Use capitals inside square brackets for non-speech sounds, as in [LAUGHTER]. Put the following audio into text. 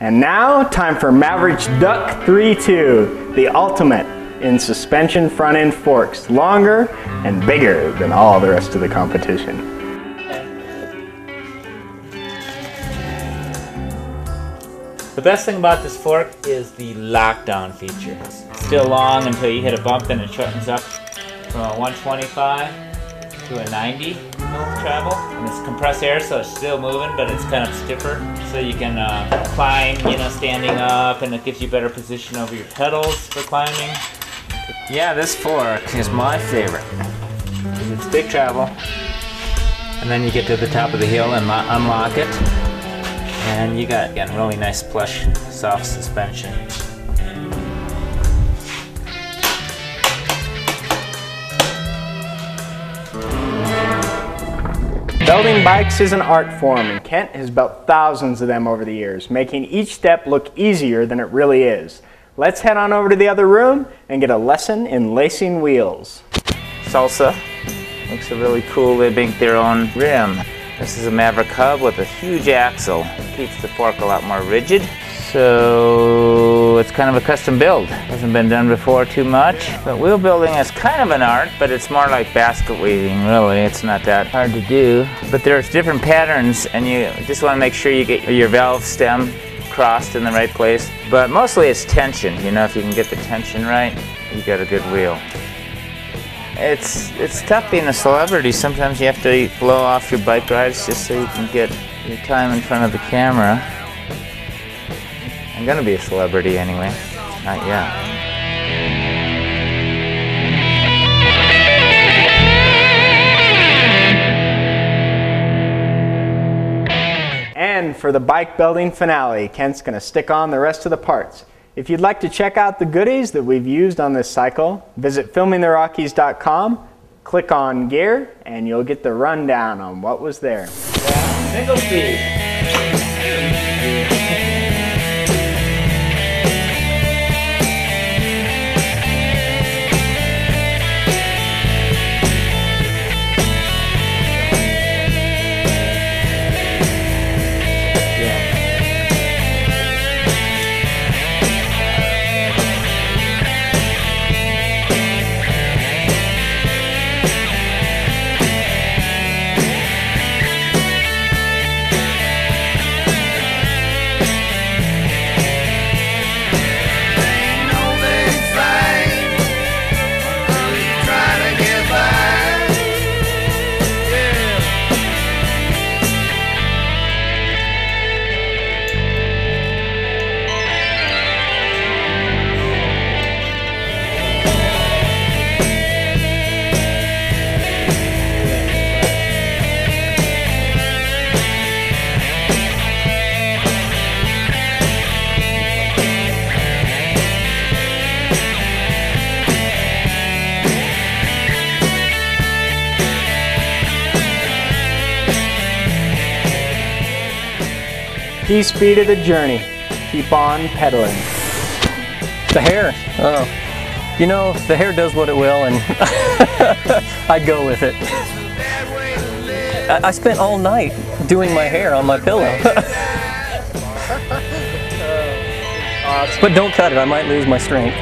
And now, time for Maverick's DUC 3-2, the ultimate in suspension front end forks, longer and bigger than all the rest of the competition. The best thing about this fork is the lockdown feature. It's still long until you hit a bump and it shortens up from a 125 to a 90 mil travel. And it's compressed air so it's still moving but it's kind of stiffer. So you can uh, climb, you know, standing up and it gives you better position over your pedals for climbing. Yeah, this fork is my favorite. It's big travel. And then you get to the top of the hill and unlock it. And you got, again, really nice plush, soft suspension. Building bikes is an art form and Kent has built thousands of them over the years, making each step look easier than it really is. Let's head on over to the other room and get a lesson in lacing wheels. Salsa makes a really cool, they make their own rim. This is a Maverick hub with a huge axle. Keeps the fork a lot more rigid. So it's kind of a custom build. Hasn't been done before too much. But wheel building is kind of an art, but it's more like basket weaving, really. It's not that hard to do. But there's different patterns, and you just want to make sure you get your valve stem crossed in the right place. But mostly it's tension. You know, if you can get the tension right, you got a good wheel. It's it's tough being a celebrity. Sometimes you have to blow off your bike rides just so you can get your time in front of the camera. I'm gonna be a celebrity anyway. Not yet. And for the bike building finale, Kent's going to stick on the rest of the parts. If you'd like to check out the goodies that we've used on this cycle, visit filmingtherockies.com, click on gear, and you'll get the rundown on what was there. Single speed. Key speed of the journey. Keep on pedaling. The hair. Oh. You know, the hair does what it will, and [LAUGHS] I'd go with it. I, I spent all night doing my hair on my pillow. [LAUGHS] [LAUGHS] but don't cut it, I might lose my strength.